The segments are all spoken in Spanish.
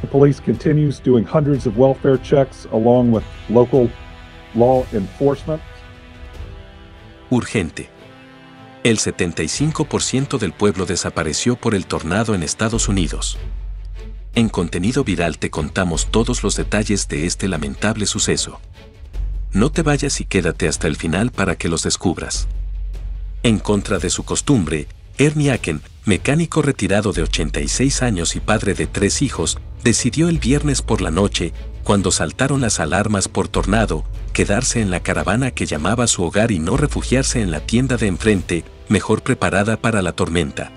The police continues doing hundreds of welfare checks along with local law enforcement. Urgente. El 75% del pueblo desapareció por el tornado en Estados Unidos. En contenido viral te contamos todos los detalles de este lamentable suceso. No te vayas y quédate hasta el final para que los descubras. En contra de su costumbre, Ernie Aken, mecánico retirado de 86 años y padre de tres hijos, decidió el viernes por la noche, cuando saltaron las alarmas por tornado, quedarse en la caravana que llamaba su hogar y no refugiarse en la tienda de enfrente, mejor preparada para la tormenta.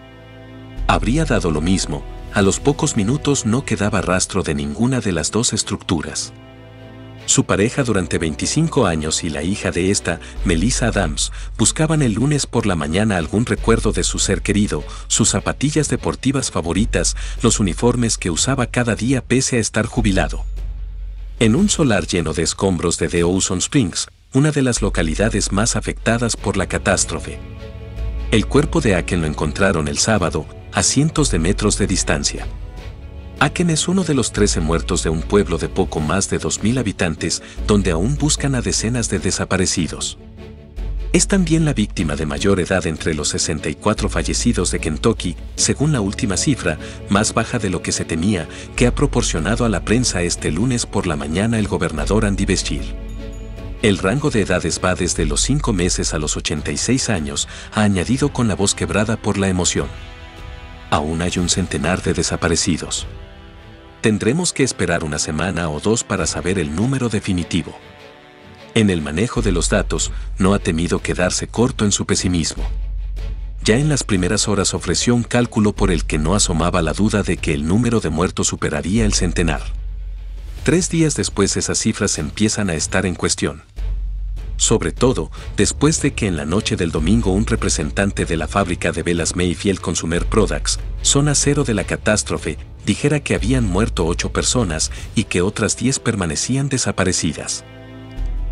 Habría dado lo mismo, a los pocos minutos no quedaba rastro de ninguna de las dos estructuras. Su pareja durante 25 años y la hija de esta, Melissa Adams, buscaban el lunes por la mañana algún recuerdo de su ser querido, sus zapatillas deportivas favoritas, los uniformes que usaba cada día pese a estar jubilado. En un solar lleno de escombros de The Ocean Springs, una de las localidades más afectadas por la catástrofe. El cuerpo de Aken lo encontraron el sábado, a cientos de metros de distancia. Aken es uno de los 13 muertos de un pueblo de poco más de 2.000 habitantes donde aún buscan a decenas de desaparecidos. Es también la víctima de mayor edad entre los 64 fallecidos de Kentucky, según la última cifra, más baja de lo que se temía, que ha proporcionado a la prensa este lunes por la mañana el gobernador Andy Beshear. El rango de edades va desde los 5 meses a los 86 años, ha añadido con la voz quebrada por la emoción. Aún hay un centenar de desaparecidos. Tendremos que esperar una semana o dos para saber el número definitivo. En el manejo de los datos, no ha temido quedarse corto en su pesimismo. Ya en las primeras horas ofreció un cálculo por el que no asomaba la duda de que el número de muertos superaría el centenar. Tres días después esas cifras empiezan a estar en cuestión. Sobre todo, después de que en la noche del domingo un representante de la fábrica de velas Mayfield Consumer Products, zona cero de la catástrofe, dijera que habían muerto ocho personas y que otras diez permanecían desaparecidas.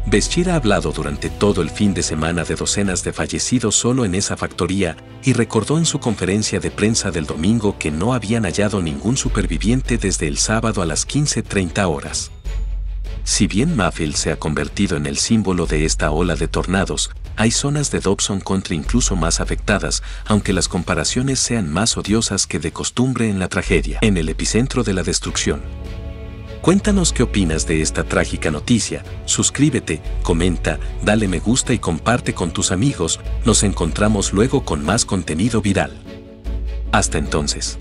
Beschir ha hablado durante todo el fin de semana de docenas de fallecidos solo en esa factoría y recordó en su conferencia de prensa del domingo que no habían hallado ningún superviviente desde el sábado a las 15.30 horas. Si bien Maffield se ha convertido en el símbolo de esta ola de tornados, hay zonas de Dobson Country incluso más afectadas, aunque las comparaciones sean más odiosas que de costumbre en la tragedia, en el epicentro de la destrucción. Cuéntanos qué opinas de esta trágica noticia, suscríbete, comenta, dale me gusta y comparte con tus amigos, nos encontramos luego con más contenido viral. Hasta entonces.